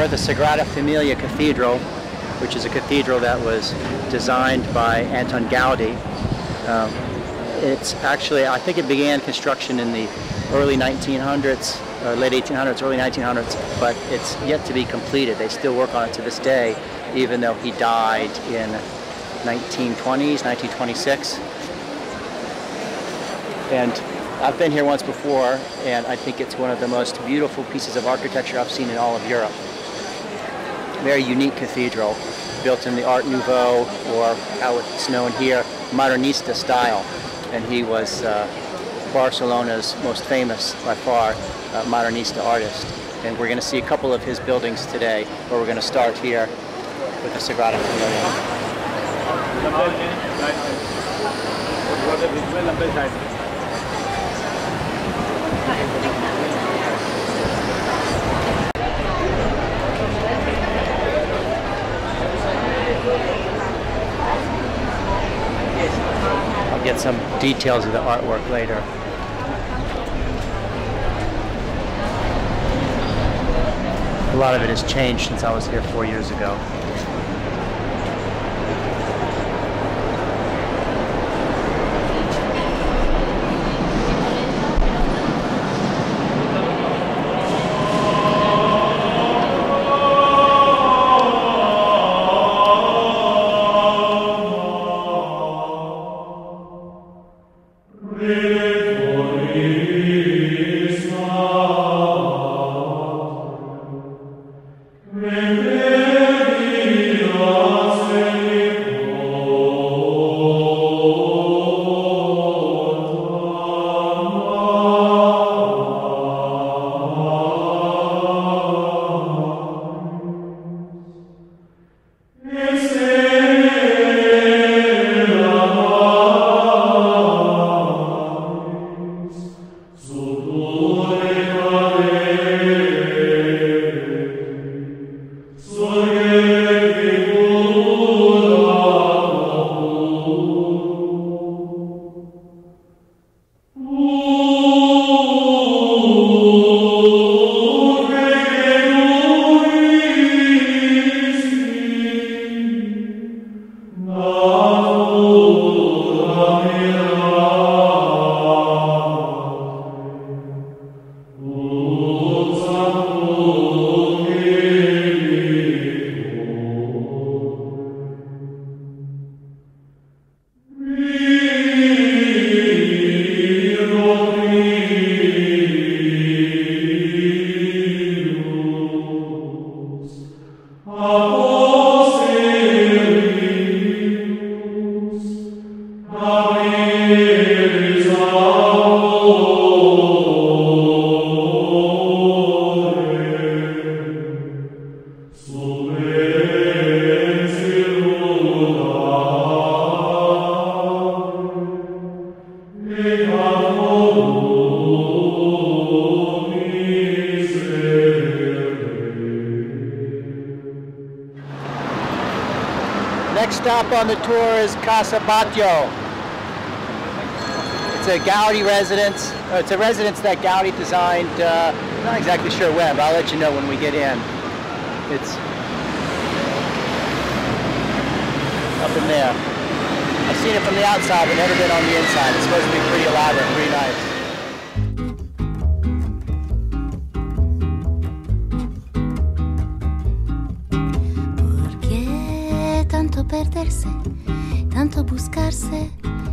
We're at the Sagrada Familia Cathedral, which is a cathedral that was designed by Anton Gaudi. Um, it's actually, I think it began construction in the early 1900s, uh, late 1800s, early 1900s, but it's yet to be completed. They still work on it to this day, even though he died in 1920s, 1926. And I've been here once before, and I think it's one of the most beautiful pieces of architecture I've seen in all of Europe. Very unique cathedral, built in the Art Nouveau, or how it's known here, Modernista style. And he was uh, Barcelona's most famous, by far, uh, Modernista artist. And we're going to see a couple of his buildings today, where we're going to start here with the Sagrada Familia. Some details of the artwork later. A lot of it has changed since I was here four years ago. say Next stop on the tour is Casa Batlló. It's a Gaudi residence. Uh, it's a residence that Gaudi designed, uh, not exactly sure when, but I'll let you know when we get in. It's up in there. I've seen it from the outside, but never been on the inside. It's supposed to be pretty elaborate, pretty nice. ¿Por qué tanto perderse, tanto buscarse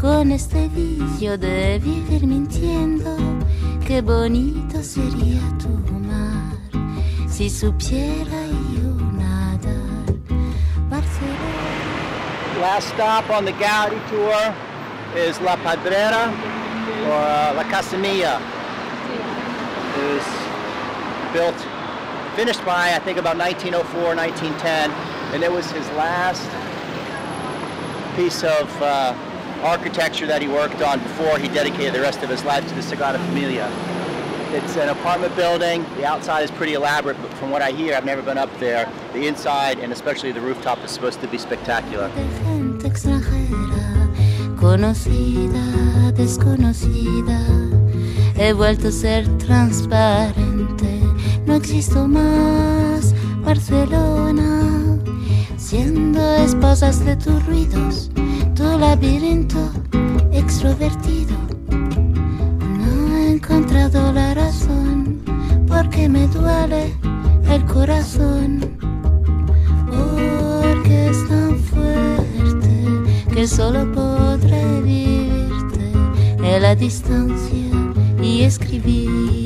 con este vicio de vivir mintiendo. Qué bonito sería tu mar si supiera yo nadar. Barcelona. Last stop on the Gaudi tour is La Pedrera, or uh, La Casa Milà. It was built finished by, I think, about 1904, 1910, and it was his last piece of uh, architecture that he worked on before he dedicated the rest of his life to the Sagrada Familia. It's an apartment building. The outside is pretty elaborate, but from what I hear, I've never been up there. The inside and especially the rooftop is supposed to be spectacular. He vuelto a ser transparente, no existo más, Barcelona. Siendo esposas de tus ruidos, tu laberinto extrovertido. No he encontrado la razón, porque me duele el corazón. Porque es tan fuerte que solo podré vivirte en la distancia y escribirte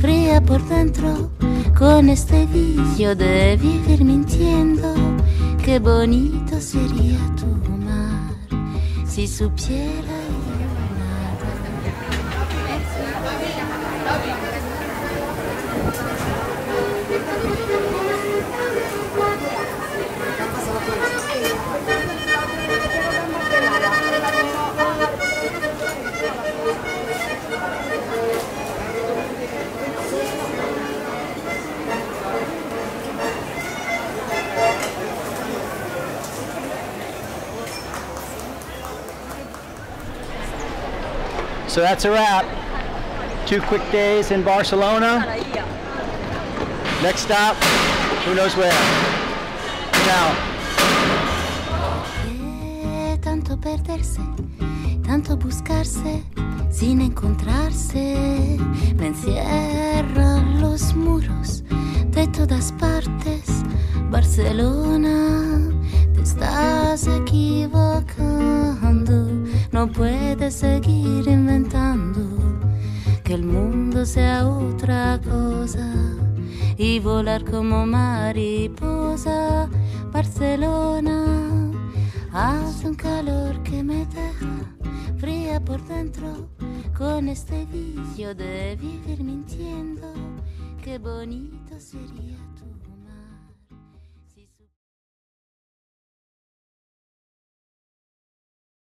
fría por dentro con este vicio de vivir mintiendo. Qué bonito sería tu mar si supiera So that's a wrap. Two quick days in Barcelona. Next stop, who knows where. Now, tanto perderse, tanto buscarse sin encontrarse. Me los muros de todas partes. Barcelona, te estás equivocando. No puedes seguir inventando que el mundo sea otra cosa y volar como mariposa. Barcelona, hace un calor que me deja fría por dentro con este vicio de vivir mintiendo. Qué bonito sería.